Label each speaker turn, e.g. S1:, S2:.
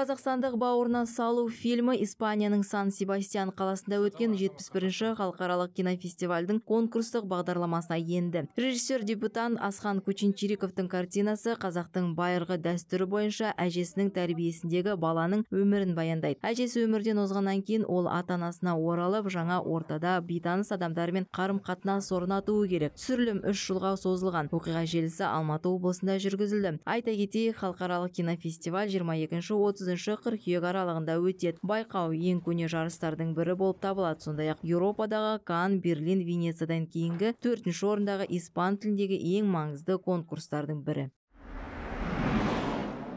S1: қазақстандық бауырына салу фильмі испанияның сан себастьян қаласында өткен 71-ші халықаралық кинофестивальдің конкурстық бағдарламасына енді. Режиссер дебютант асхан кучинчириковтың картинасы қазақтың байырғы дәстүрі бойынша әжесінің тәрбиесіндегі баланың өмірін баяндайды. Әжесі өмірден озғаннан кейін ол ата анасына оралып жаңа ортада бейтаныс адамдармен қарым қатынас орнатуы керек. Түсірілім үш жылға созылған. Оқиға желісі алматы облысында жүргізілді. Айта кетейік халықаралық кинофестиваль 22 отызыншы қыркүйек аралығында өтеді. Байқау ең көне жарыстардың бірі болып табылады. Сондай ақ еуропадағы кан берлин венециядан кейінгі төртінші орындағы испан тіліндегі ең маңызды конкурстардың бірі.